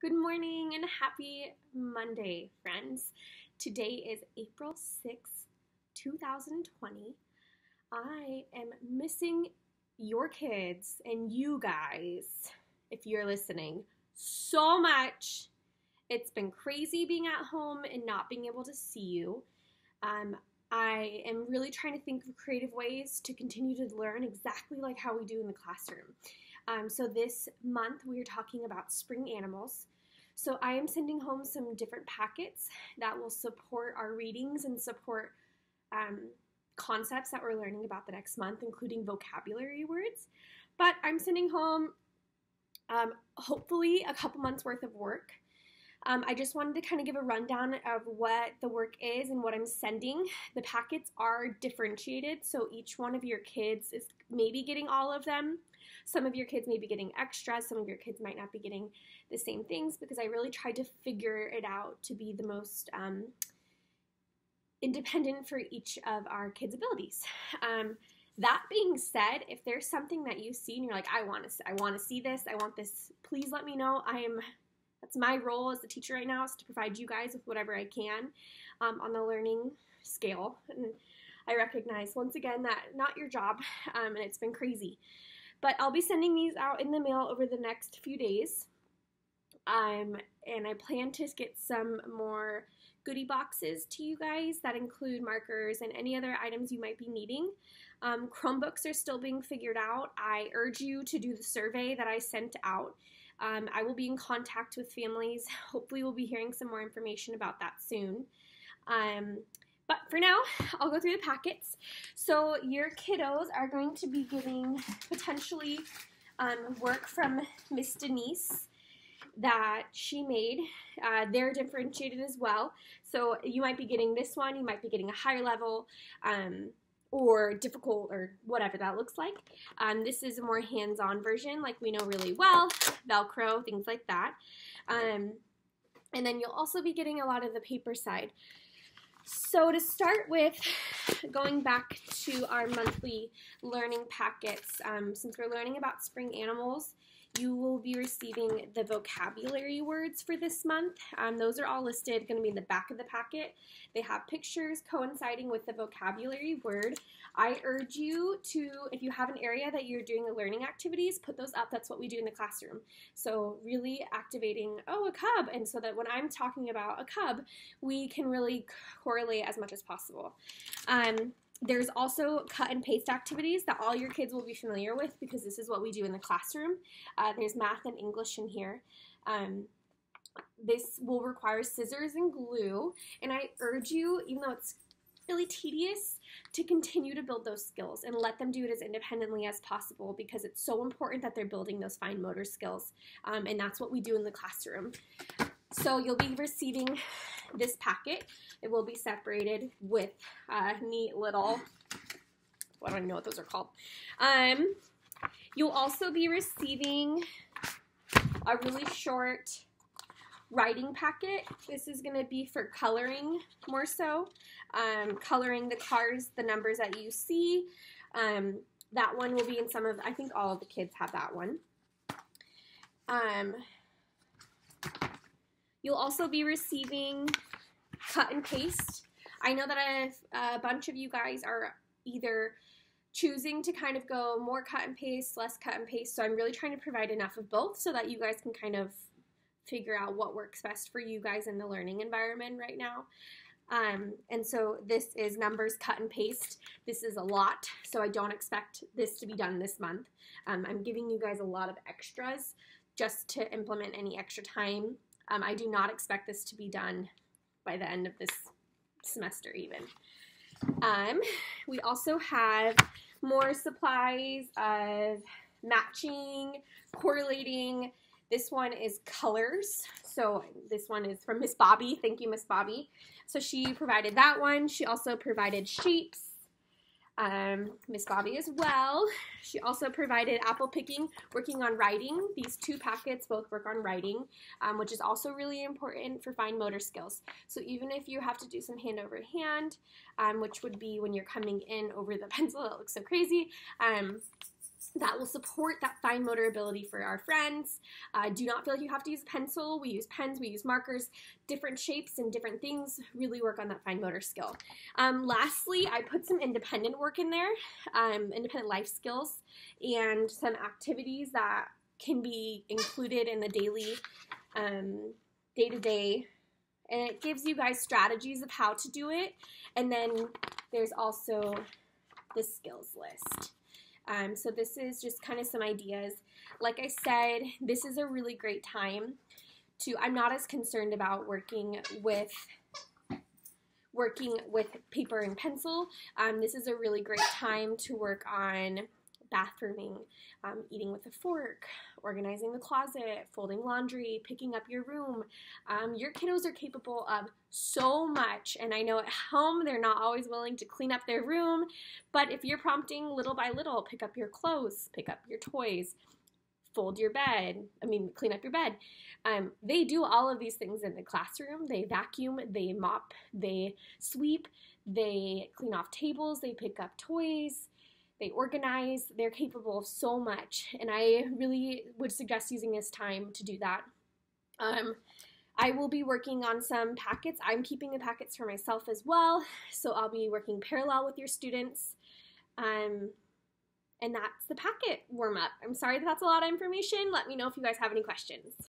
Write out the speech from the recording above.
Good morning and happy Monday, friends. Today is April 6th, 2020. I am missing your kids and you guys, if you're listening, so much. It's been crazy being at home and not being able to see you. Um, I am really trying to think of creative ways to continue to learn exactly like how we do in the classroom. Um, so this month we are talking about spring animals. So I am sending home some different packets that will support our readings and support um, concepts that we're learning about the next month, including vocabulary words. But I'm sending home um, hopefully a couple months worth of work. Um, I just wanted to kind of give a rundown of what the work is and what I'm sending. The packets are differentiated, so each one of your kids is maybe getting all of them. Some of your kids may be getting extras, some of your kids might not be getting the same things because I really tried to figure it out to be the most um, independent for each of our kids' abilities. Um, that being said, if there's something that you see and you're like, I want to, I want to see this, I want this, please let me know. I am that's my role as a teacher right now is to provide you guys with whatever I can um, on the learning scale. And I recognize once again that not your job, um, and it's been crazy. But I'll be sending these out in the mail over the next few days. Um, and I plan to get some more goodie boxes to you guys that include markers and any other items you might be needing. Um, Chromebooks are still being figured out. I urge you to do the survey that I sent out. Um, I will be in contact with families. Hopefully, we'll be hearing some more information about that soon. Um, but for now, I'll go through the packets. So your kiddos are going to be getting potentially um, work from Miss Denise that she made. Uh, they're differentiated as well. So you might be getting this one, you might be getting a higher level. Um, or difficult or whatever that looks like. Um, this is a more hands-on version like we know really well, Velcro, things like that. Um, and then you'll also be getting a lot of the paper side. So to start with, going back to our monthly learning packets, um, since we're learning about spring animals, you will be receiving the vocabulary words for this month. Um, those are all listed, going to be in the back of the packet. They have pictures coinciding with the vocabulary word. I urge you to, if you have an area that you're doing the learning activities, put those up. That's what we do in the classroom. So really activating, oh, a cub. And so that when I'm talking about a cub, we can really correlate as much as possible. Um, there's also cut and paste activities that all your kids will be familiar with because this is what we do in the classroom. Uh, there's math and English in here. Um, this will require scissors and glue, and I urge you, even though it's really tedious, to continue to build those skills and let them do it as independently as possible because it's so important that they're building those fine motor skills, um, and that's what we do in the classroom. So you'll be receiving this packet. It will be separated with neat little, I don't even know what those are called. Um, you'll also be receiving a really short writing packet. This is going to be for coloring more so, um, coloring the cars, the numbers that you see. Um, that one will be in some of, I think all of the kids have that one. Um, you'll also be receiving cut and paste. I know that a, a bunch of you guys are either choosing to kind of go more cut and paste, less cut and paste. So I'm really trying to provide enough of both so that you guys can kind of figure out what works best for you guys in the learning environment right now. Um, and so this is numbers cut and paste. This is a lot, so I don't expect this to be done this month. Um, I'm giving you guys a lot of extras just to implement any extra time. Um, I do not expect this to be done by the end of this semester even. Um, we also have more supplies of matching, correlating. This one is colors. So this one is from Miss Bobby. Thank you, Miss Bobby. So she provided that one. She also provided shapes um, Miss Bobby as well. She also provided apple picking, working on writing. These two packets both work on writing, um, which is also really important for fine motor skills. So even if you have to do some hand over hand, um, which would be when you're coming in over the pencil, it looks so crazy. That will support that fine motor ability for our friends. Uh, do not feel like you have to use a pencil. We use pens, we use markers, different shapes and different things really work on that fine motor skill. Um, lastly, I put some independent work in there, um, independent life skills, and some activities that can be included in the daily, day to day. And it gives you guys strategies of how to do it. And then there's also the skills list. Um, so this is just kind of some ideas. Like I said, this is a really great time to, I'm not as concerned about working with working with paper and pencil. Um, this is a really great time to work on bathrooming, um, eating with a fork, organizing the closet, folding laundry, picking up your room. Um, your kiddos are capable of so much, and I know at home they're not always willing to clean up their room, but if you're prompting little by little, pick up your clothes, pick up your toys, fold your bed, I mean, clean up your bed. Um, they do all of these things in the classroom. They vacuum, they mop, they sweep, they clean off tables, they pick up toys, they organize, they're capable of so much, and I really would suggest using this time to do that. Um, I will be working on some packets. I'm keeping the packets for myself as well, so I'll be working parallel with your students. Um, and that's the packet warm up. I'm sorry that that's a lot of information. Let me know if you guys have any questions.